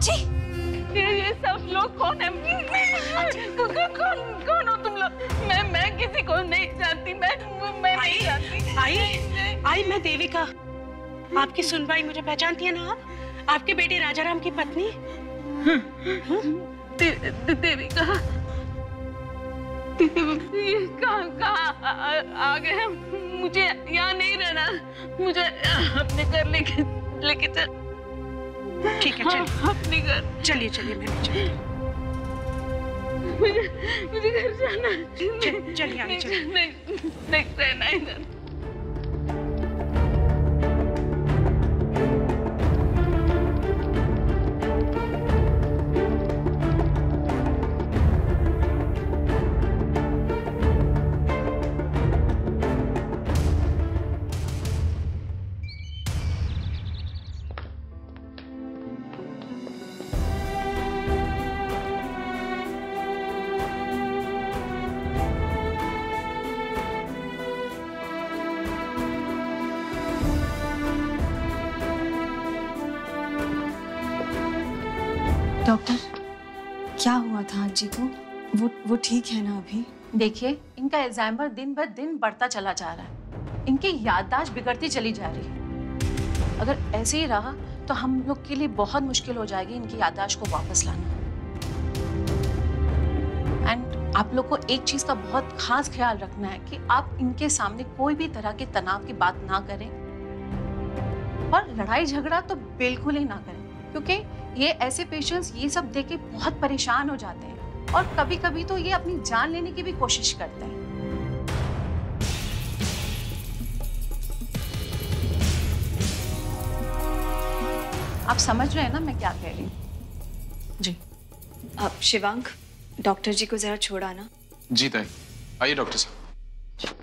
चाची ये ये सब लोग कौन है? कौन कौन कौन हो तुम लोग? मैं मैं किसी को नहीं जानती मैं मैं नहीं जानती। आई आई मैं देविका। आपकी सुनवाई मुझे पहचानती है ना आप? आपके बेटे राजाराम की पत्नी? दे, दे, देविका। कहाँ कहाँ आ गए हम मुझे यहाँ नहीं रहना। मुझे अपने घर लेके लेके चल ठीक है हाँ, चलिए अपने घर चलिए चलिए मैं भी चलती हूँ। मुझे मुझे घर जाना है। चलिए, चलिए। नहीं नहीं रहना इधर डॉक्टर, क्या हुआ था आजी को? वो वो ठीक है ना अभी? देखिए, इनका एल्जाइमर दिन ब दिन बढ़ता चला जा रहा है। इनकी याददाश्त बिगड़ती चली जा रही है। अगर ऐसे ही रहा तो हम लोग के लिए बहुत मुश्किल हो जाएगी इनकी याददाश्त को वापस लाना। एंड आप लोग को एक चीज़ का बहुत खास ख्याल रखना है कि आप इनके सामने कोई भी तरह के तनाव की बात ना करें। और लड़ाई झगड़ा तो बिल्कुल ही ना करें, क्योंकि ये ऐसे पेशेंट्स ये सब देख के बहुत परेशान हो जाते हैं। और कभी कभी तो ये अपनी जान लेने की भी कोशिश करते हैं। आप समझ रहे हैं ना मैं क्या कह रही हूँ? जी। अब शिवांक डॉक्टर जी को जरा छोड़ा ना जी ताई। आइए डॉक्टर साहब।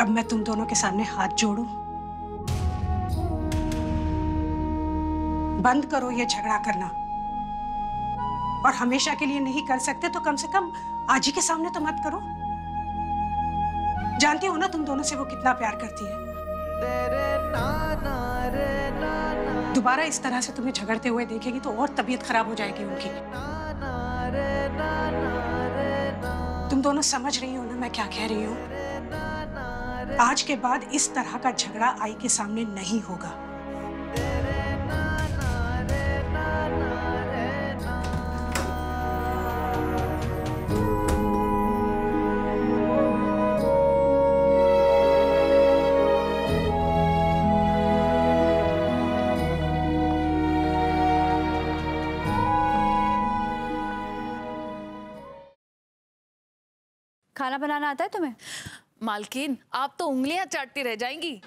अब मैं तुम दोनों के सामने हाथ जोड़ू। बंद करो ये झगड़ा करना। और हमेशा के लिए नहीं कर सकते तो कम से कम आज ही के सामने तो मत करो। जानती हो ना तुम दोनों से वो कितना प्यार करती है। दोबारा इस तरह से तुम्हें झगड़ते हुए देखेगी तो और तबीयत खराब हो जाएगी उनकी। तुम दोनों समझ रही हो ना मैं क्या कह रही हूँ? आज के बाद इस तरह का झगड़ा आई के सामने नहीं होगा। खाना बनाना आता है तुम्हें? मालकिन आप तो उंगलियाँ चाटती रह जाएँगी।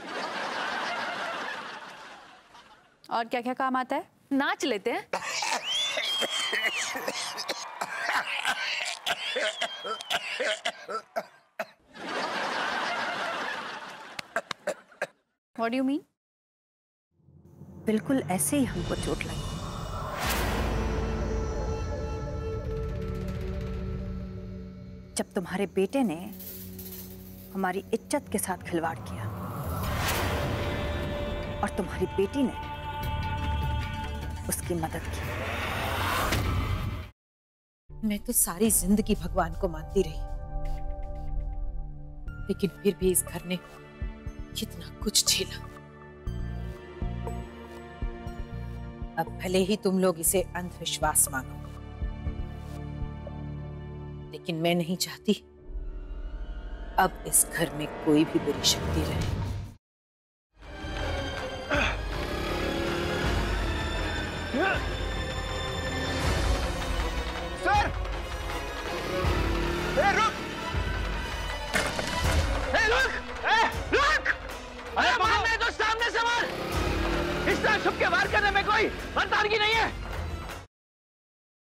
और क्या क्या काम आता है? नाच लेते हैं। व्हाट डू यू मीन बिल्कुल ऐसे ही हमको चोट लगी। जब तुम्हारे बेटे ने हमारी इज़्ज़त के साथ खिलवाड़ किया। और तुम्हारी बेटी ने उसकी मदद की। मैं तो सारी ज़िंदगी भगवान को मानती रही। लेकिन फिर भी इस घर ने कितना कुछ झेला। अब भले ही तुम लोग इसे अंधविश्वास मानो, लेकिन मैं नहीं चाहती अब इस घर में कोई भी बुरी शक्ति रहे। सर! ए रुक! ए रुक! ए रुक! अरे मारने तो सामने से मार! इस तरह छुप के वार करने में कोई मर्दानगी नहीं है।